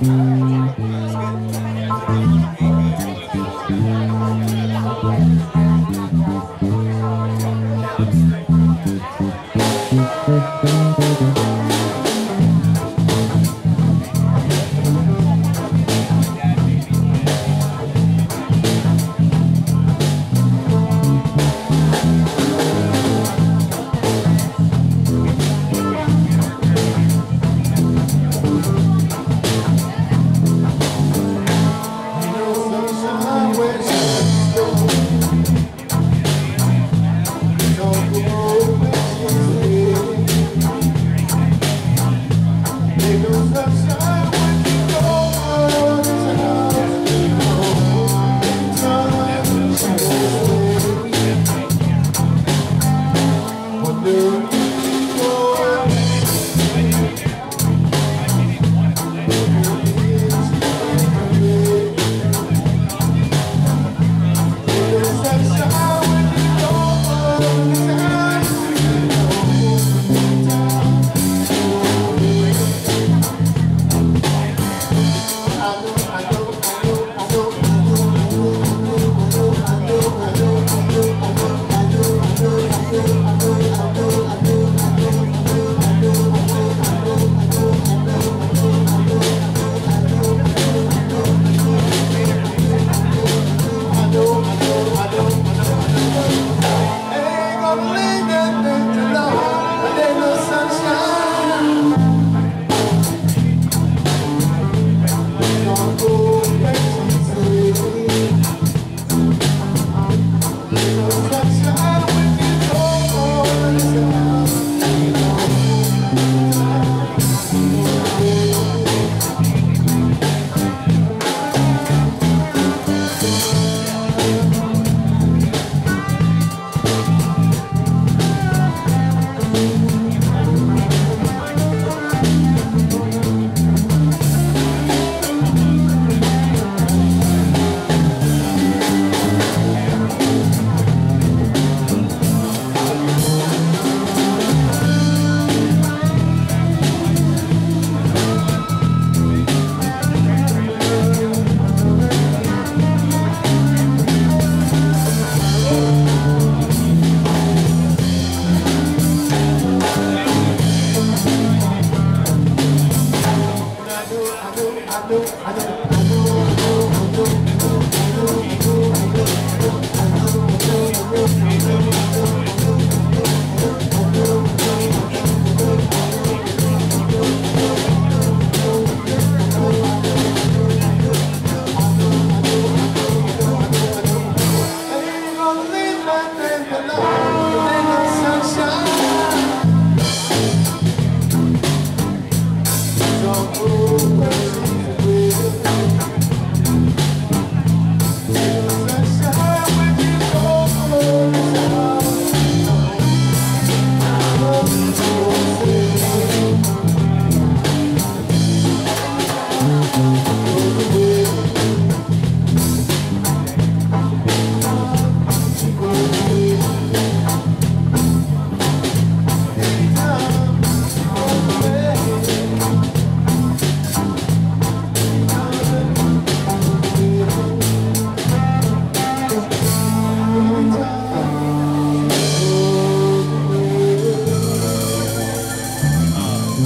嗯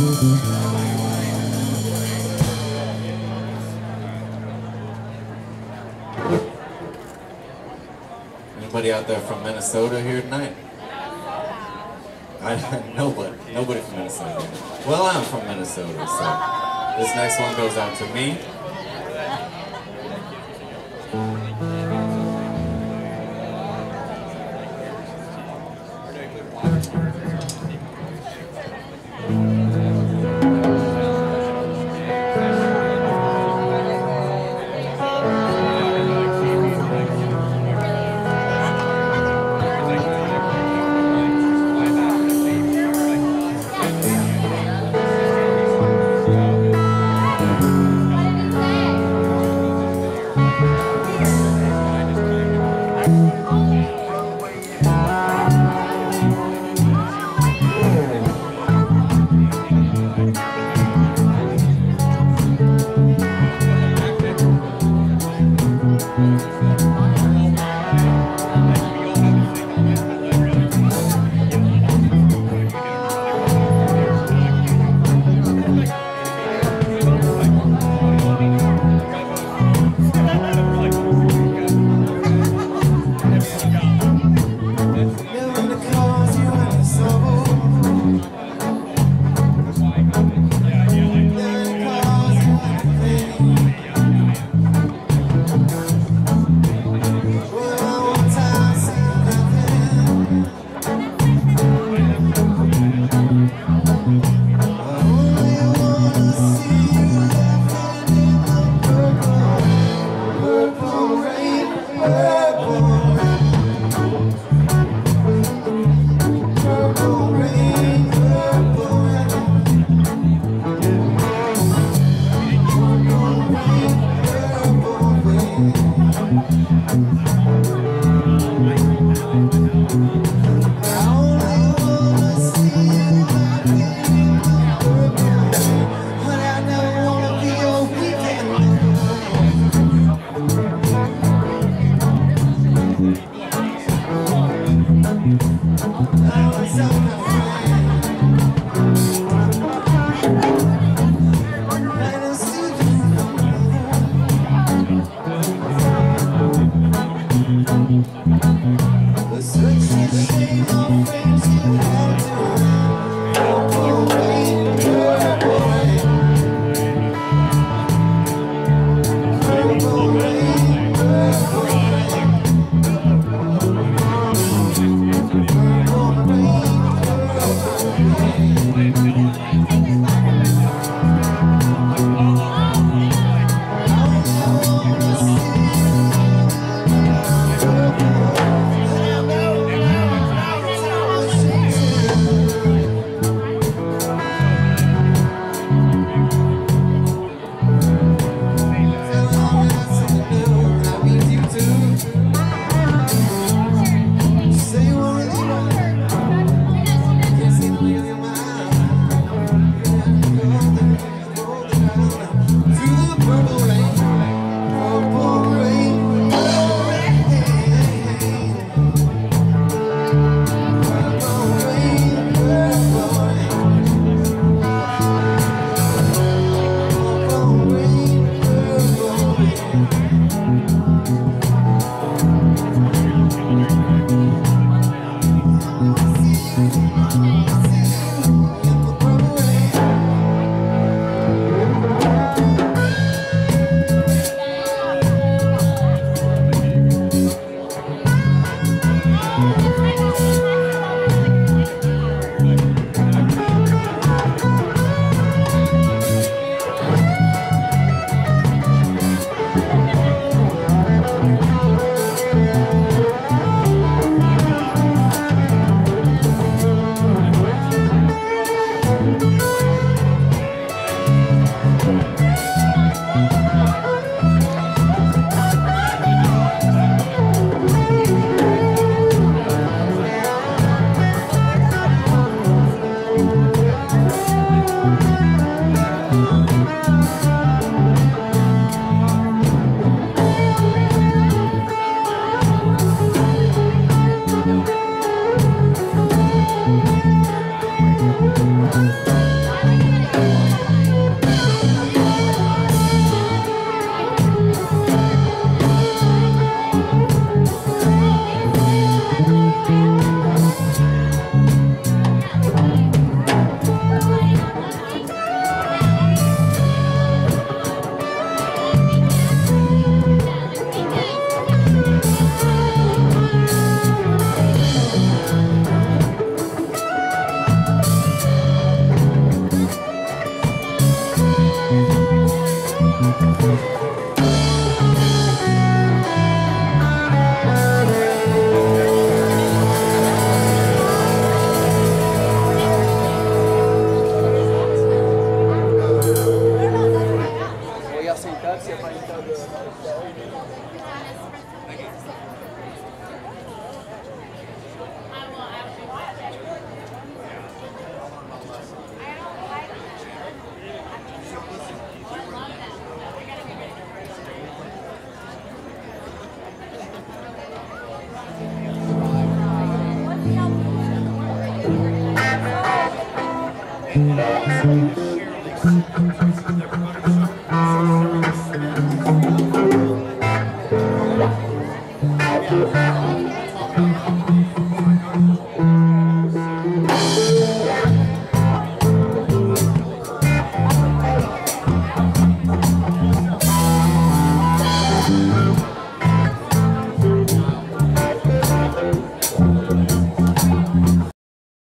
Anybody out there from Minnesota here tonight? I, nobody, nobody from Minnesota. Well, I'm from Minnesota, so this next one goes out to me.